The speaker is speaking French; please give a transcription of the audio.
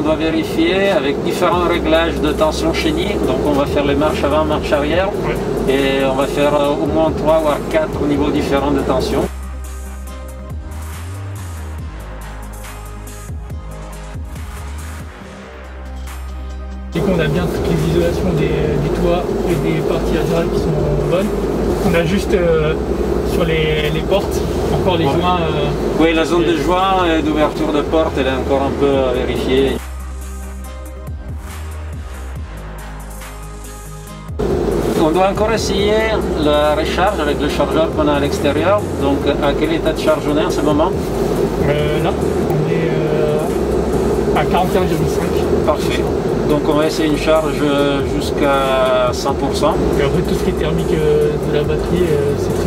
on doit vérifier avec différents réglages de tension chenille. Donc on va faire les marches avant, marche arrière. Et on va faire euh, au moins 3 voire 4 niveaux différents de tension. Et qu'on a bien toutes les isolations des- du toit et des parties latérales qui sont bonnes. On a juste euh, sur les, les portes encore les Ouais. joints. euh, Oui, la zone de joint et d'ouverture de porte, elle est encore un peu à vérifier. On doit encore essayer la recharge avec le chargeur qu'on a à l'extérieur. Donc à quel état de charge on est en ce moment? Euh, là, on est euh, à 41,5. Parfait. Donc on va essayer une charge jusqu'à 100%. Et après tout ce qui est thermique euh, de la batterie, euh, c'est